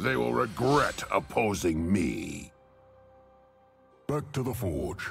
They will regret opposing me. Back to the forge.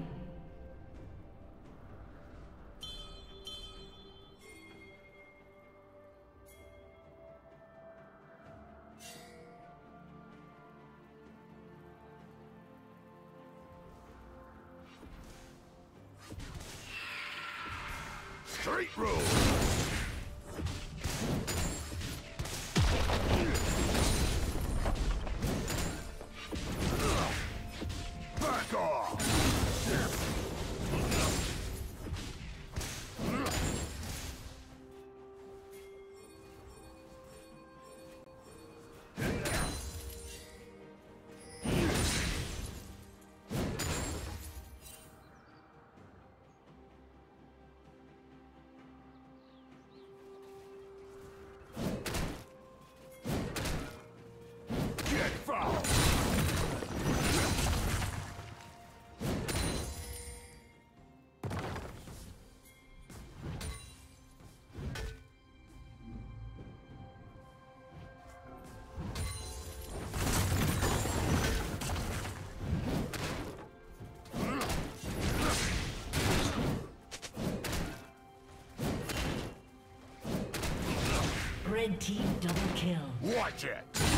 Red team double kill. Watch it!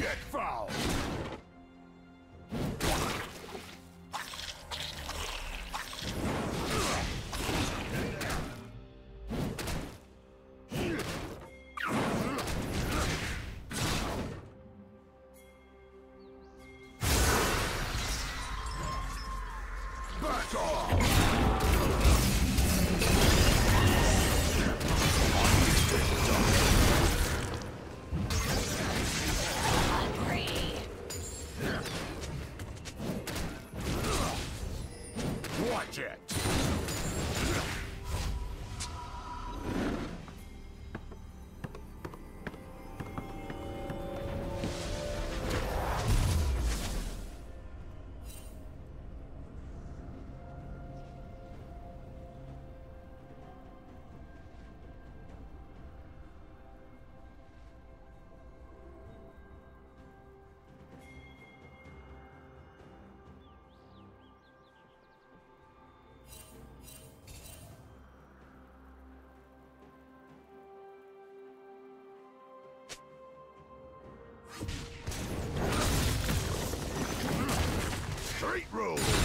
Get foul! Straight road!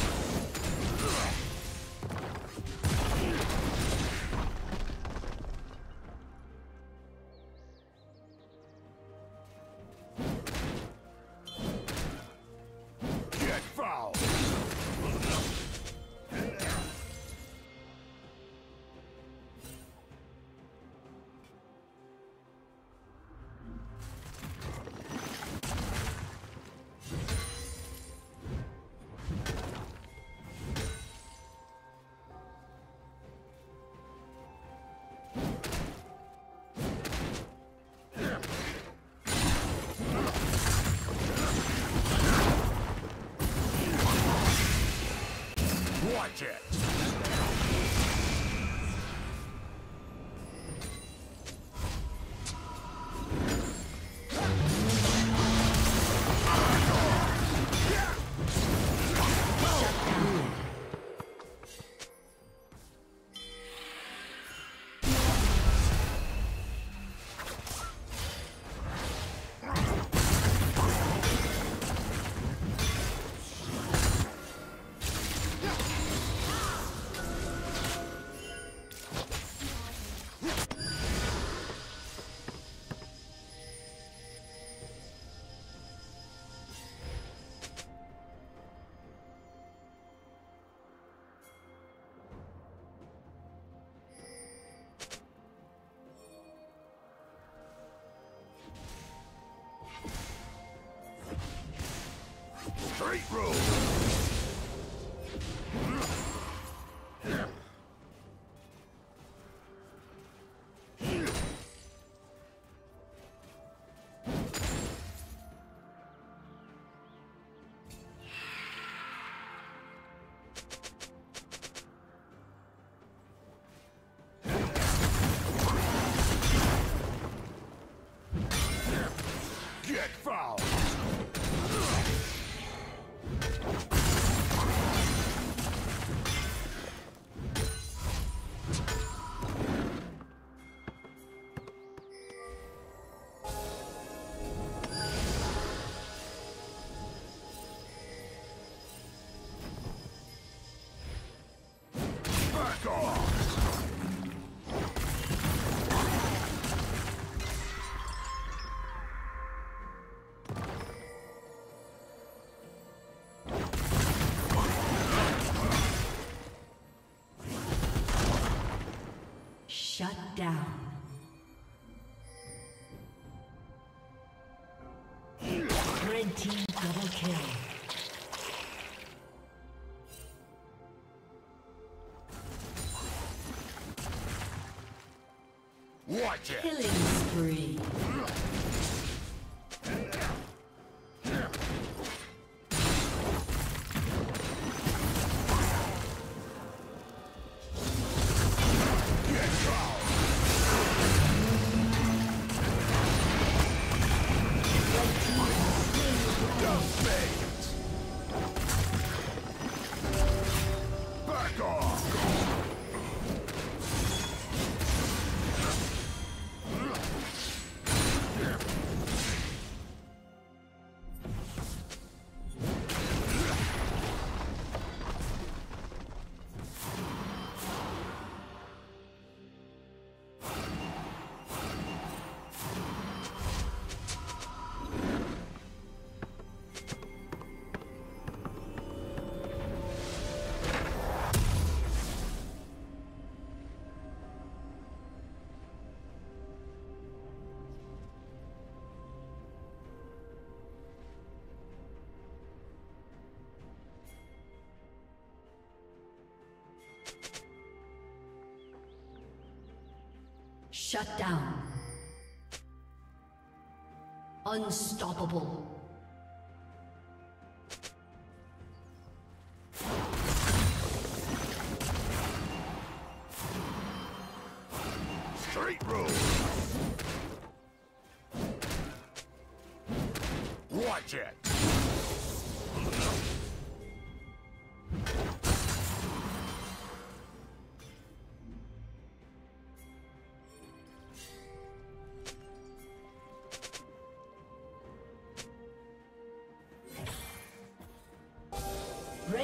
Straight road! Down. Red team double kill. Watch it! Shut down. Unstoppable. Straight road. Watch it.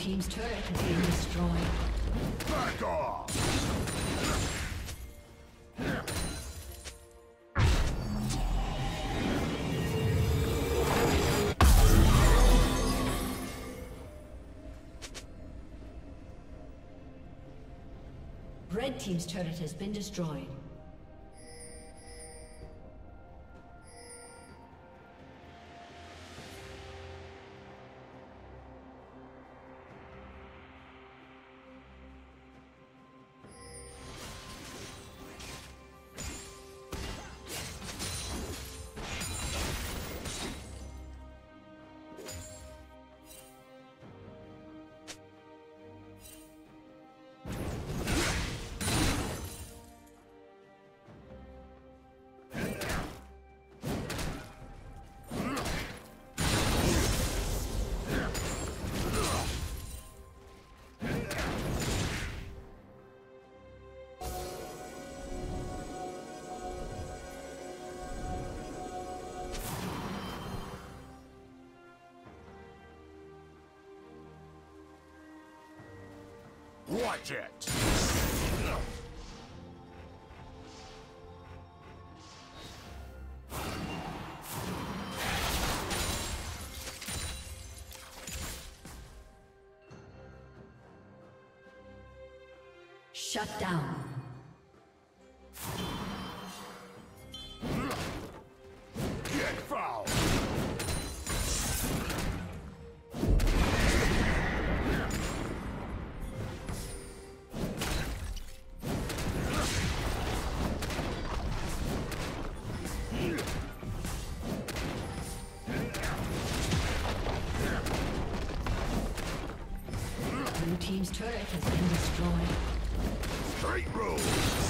Team's turret has been destroyed. Back off. Red Team's turret has been destroyed. Watch it. Team's turret has been destroyed. Straight road.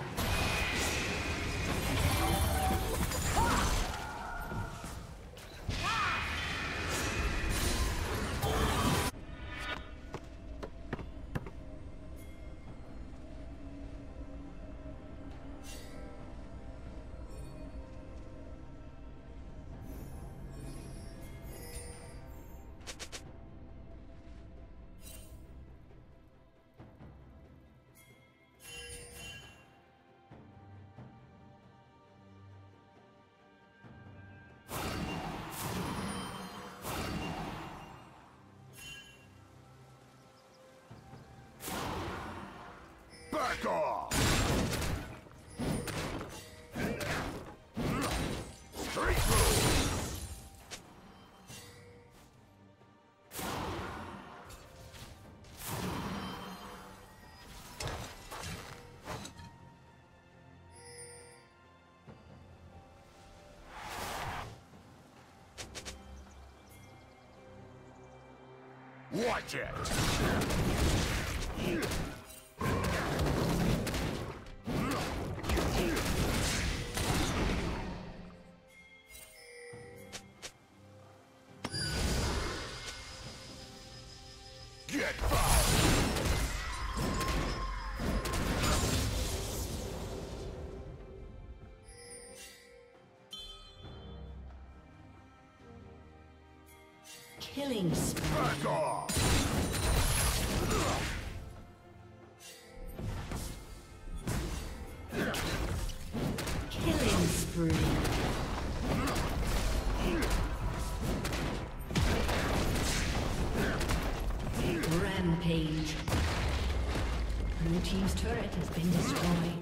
Watch it! Killing spree. Back off! been destroyed.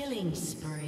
Killing spree.